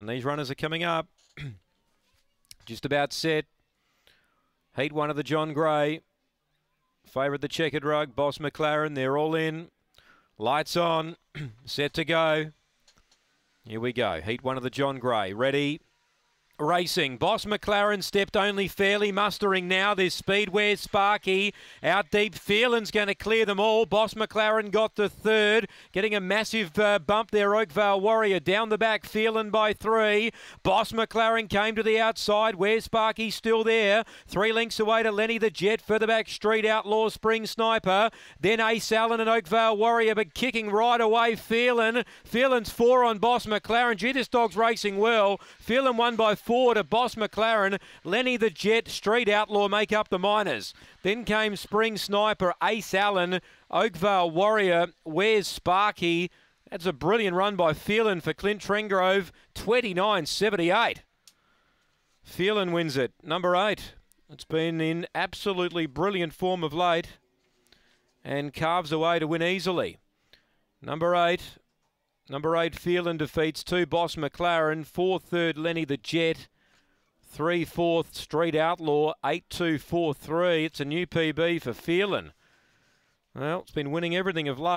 And these runners are coming up. Just about set. Heat one of the John Gray. Favourite the checkered rug. Boss McLaren. They're all in. Lights on. set to go. Here we go. Heat one of the John Gray. Ready racing. Boss McLaren stepped only fairly mustering now. There's Speedway Sparky out deep. Phelan's going to clear them all. Boss McLaren got the third, getting a massive uh, bump there. Oakvale Warrior down the back. Phelan by three. Boss McLaren came to the outside. Where's Sparky still there? Three links away to Lenny the Jet. Further back, Street Outlaw, Spring Sniper. Then Ace Allen and Oakvale Warrior, but kicking right away. Phelan. Phelan's four on Boss McLaren. Gee, this dog's racing well. Phelan won by four to Boss McLaren. Lenny the Jet, Street Outlaw make up the minors. Then came Spring Sniper, Ace Allen, Oakvale Warrior. Where's Sparky? That's a brilliant run by Phelan for Clint Trengrove, 29.78. Phelan wins it, number eight. It's been in absolutely brilliant form of late and carves away to win easily. Number eight, Number eight, Phelan defeats two, Boss McLaren. Four, third, Lenny the Jet. Three, fourth, Street Outlaw. Eight, two, four, three. It's a new PB for Phelan. Well, it's been winning everything of late.